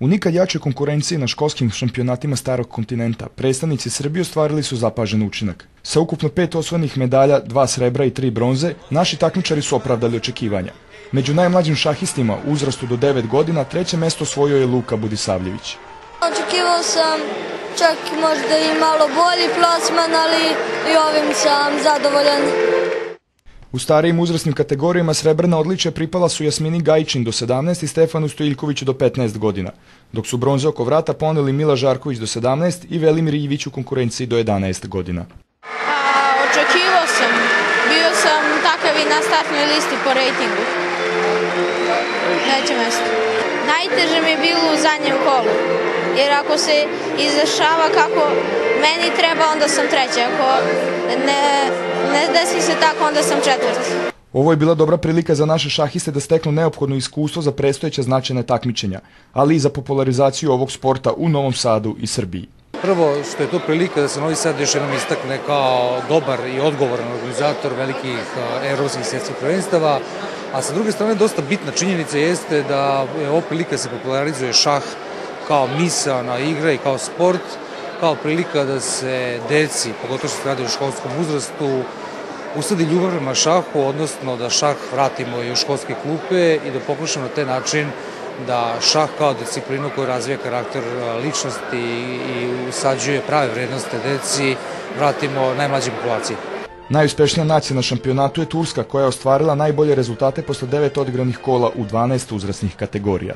U nikad jačoj konkurenciji na školskim šampionatima starog kontinenta, predstavnici Srbije ostvarili su zapažen učinak. Sa ukupno pet osvojenih medalja, dva srebra i tri bronze, naši takmičari su opravdali očekivanja. Među najmlađim šahistima u uzrastu do 9 godina treće mesto osvojio je Luka Budisavljević. Očekivao sam čak možda i malo bolji plasman, ali i ovim sam zadovoljan. U starijim uzrasnim kategorijama srebrna odličja pripala su Jasmini Gajčin do 17 i Stefanu Stojiljkoviću do 15 godina, dok su bronze oko vrata poneli Mila Žarković do 17 i Velimir Ivić u konkurenciji do 11 godina. A, očekivao sam. Bio sam takav i na startnoj listi po rejtingu. Treće mesto. Najteže mi je bilo u zadnjem kolu. Jer ako se izrašava kako meni treba, onda sam treća. Ako ne, ne desi se tako, onda sam četvrti. Ovo je bila dobra prilika za naše šahiste da steknu neophodno iskustvo za prestojeća značajne takmičenja, ali i za popularizaciju ovog sporta u Novom Sadu i Srbiji. Prvo što je to prilika da se Novi Sad još jednom istakne kao dobar i odgovoran organizator velikih evropskih svjetskih prvenstava, a sa druge strane dosta bitna činjenica jeste da je ovo prilika da se popularizuje šah kao na igra i kao sport, kao prilika da se deci, pogotovo što se radi u školskom uzrastu, usadi ljubav prema šahu, odnosno da šah vratimo i u školske klupe i da pokušamo na taj način da šah kao disciplinu koja razvija karakter ličnosti i usađuje prave vrednosti deci, vratimo najmlađe populaciji. Najuspešnija nacija na šampionatu je Turska koja je ostvarila najbolje rezultate posle devet odigranih kola u 12 uzrasnih kategorija.